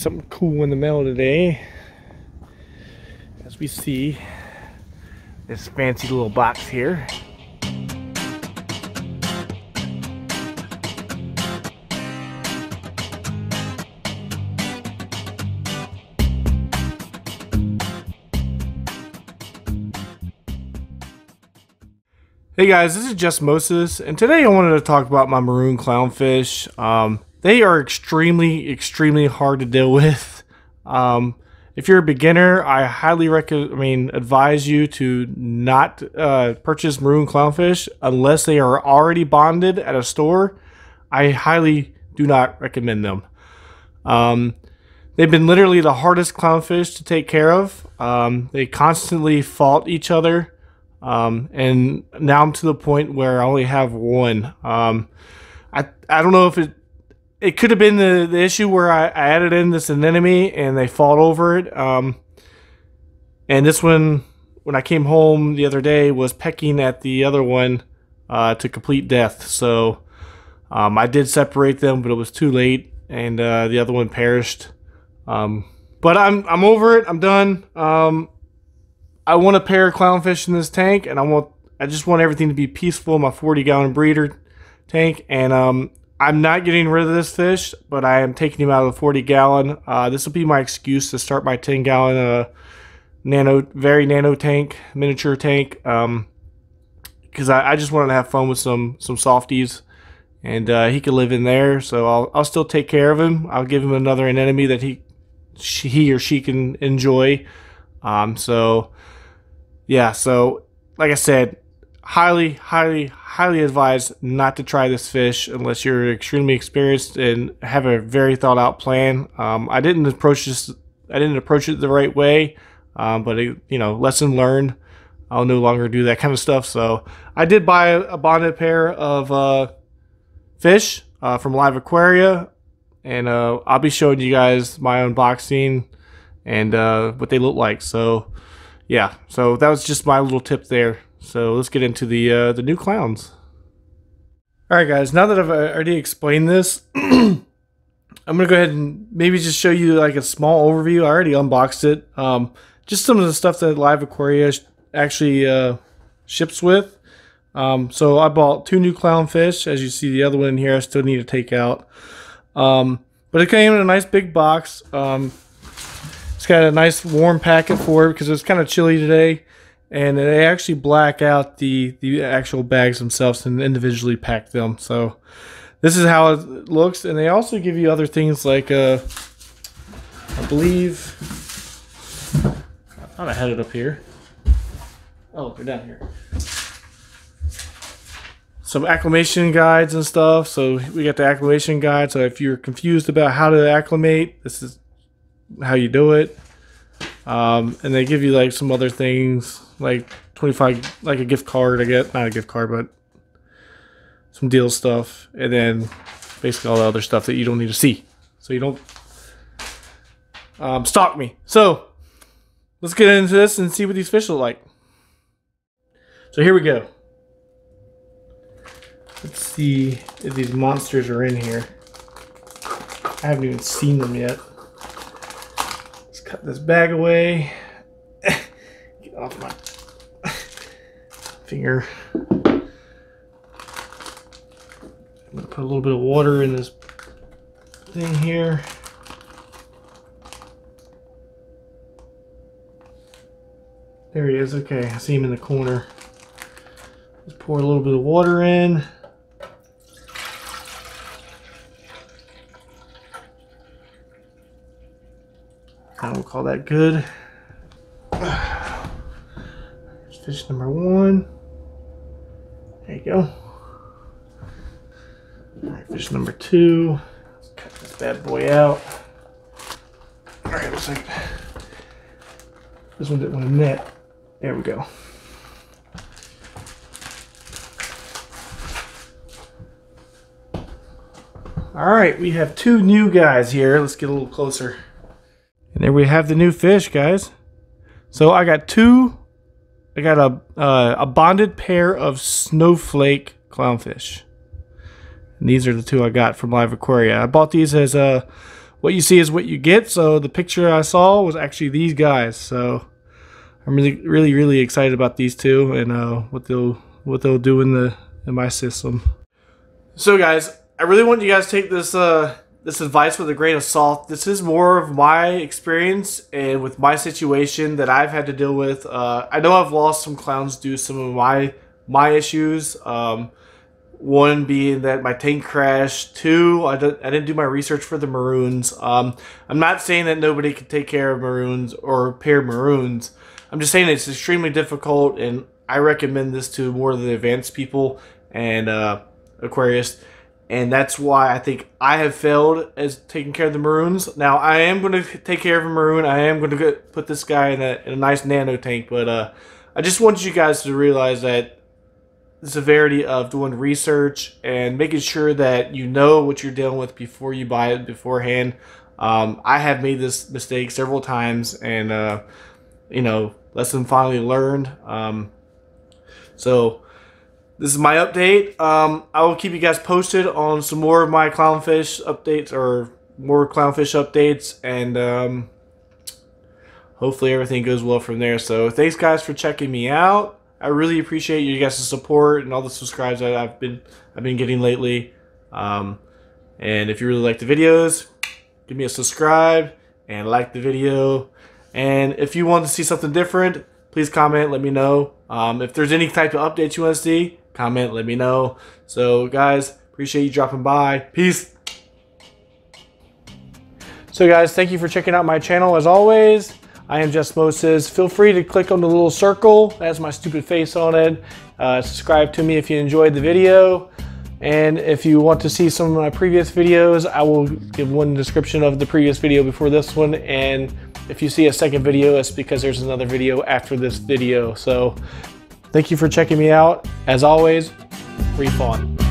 something cool in the mail today. As we see this fancy little box here. Hey guys, this is Jessmosis, and today I wanted to talk about my maroon clownfish. Um, they are extremely, extremely hard to deal with. Um, if you're a beginner, I highly recommend, I mean, advise you to not uh, purchase maroon clownfish unless they are already bonded at a store. I highly do not recommend them. Um, they've been literally the hardest clownfish to take care of. Um, they constantly fault each other. Um, and now I'm to the point where I only have one. Um, I I don't know if it it could have been the, the issue where I, I added in this anemone and they fought over it. Um, and this one, when I came home the other day, was pecking at the other one uh, to complete death. So um, I did separate them, but it was too late, and uh, the other one perished. Um, but I'm I'm over it. I'm done. Um, I want a pair of clownfish in this tank, and I want I just want everything to be peaceful. In my 40 gallon breeder tank, and um, I'm not getting rid of this fish, but I am taking him out of the 40 gallon. Uh, this will be my excuse to start my 10 gallon uh, nano, very nano tank, miniature tank, um, because I, I, just wanted to have fun with some some softies, and uh, he could live in there. So I'll I'll still take care of him. I'll give him another anemone that he she, he or she can enjoy. Um, so yeah, so like I said, highly, highly, highly advised not to try this fish unless you're extremely experienced and have a very thought out plan. Um, I didn't approach this, I didn't approach it the right way, um, but it, you know, lesson learned. I'll no longer do that kind of stuff. So I did buy a, bonded pair of uh, fish uh, from Live Aquaria, and uh, I'll be showing you guys my unboxing and uh, what they look like. So yeah, so that was just my little tip there. So let's get into the uh, the new clowns. All right, guys. Now that I've uh, already explained this, I'm gonna go ahead and maybe just show you like a small overview. I already unboxed it. Um, just some of the stuff that Live Aquaria actually uh, ships with. Um, so I bought two new clownfish. As you see, the other one in here I still need to take out. Um, but it came in a nice big box. Um, it's got a nice warm packet for it because it's kind of chilly today. And they actually black out the, the actual bags themselves and individually pack them. So this is how it looks. And they also give you other things like, uh, I believe, I thought I had it up here. Oh, they're down here. Some acclimation guides and stuff. So we got the acclimation guide. So if you're confused about how to acclimate, this is how you do it. Um, and they give you like some other things like 25 like a gift card I get not a gift card but some deal stuff and then basically all the other stuff that you don't need to see. So you don't um, stalk me. So let's get into this and see what these fish look like. So here we go. Let's see if these monsters are in here. I haven't even seen them yet cut this bag away. Get off my finger. I'm gonna put a little bit of water in this thing here. There he is. Okay, I see him in the corner. Let's pour a little bit of water in. I will call that good. fish number one. There you go. Alright, fish number two. Let's cut this bad boy out. Alright, looks like this one didn't want to net. There we go. Alright, we have two new guys here. Let's get a little closer. And there we have the new fish, guys. So I got two, I got a, uh, a bonded pair of snowflake clownfish. And these are the two I got from Live Aquaria. I bought these as a what you see is what you get. So the picture I saw was actually these guys. So I'm really, really, really excited about these two and uh, what they'll what they'll do in the in my system. So guys, I really want you guys to take this uh, this advice with a grain of salt. This is more of my experience and with my situation that I've had to deal with. Uh, I know I've lost some clowns due to some of my my issues. Um, one being that my tank crashed. Two, I, did, I didn't do my research for the maroons. Um, I'm not saying that nobody can take care of maroons or repair maroons. I'm just saying it's extremely difficult, and I recommend this to more of the advanced people and uh, aquarists. And that's why I think I have failed as taking care of the maroons. Now I am going to take care of a maroon. I am going to put this guy in a, in a nice nano tank, but uh, I just want you guys to realize that the severity of doing research and making sure that you know what you're dealing with before you buy it beforehand. Um, I have made this mistake several times, and uh, you know, lesson finally learned. Um, so this is my update. Um, I will keep you guys posted on some more of my clownfish updates or more clownfish updates, and um, hopefully everything goes well from there. So thanks guys for checking me out. I really appreciate you guys' support and all the subscribes that I've been I've been getting lately. Um, and if you really like the videos, give me a subscribe and like the video. And if you want to see something different, please comment. Let me know. Um, if there's any type of updates you want to see, comment. Let me know. So guys, appreciate you dropping by. Peace. So guys, thank you for checking out my channel as always. I am Jessmosis. Feel free to click on the little circle that has my stupid face on it. Uh, subscribe to me if you enjoyed the video. And if you want to see some of my previous videos, I will give one description of the previous video before this one. And if you see a second video, it's because there's another video after this video. So thank you for checking me out. As always, reef on.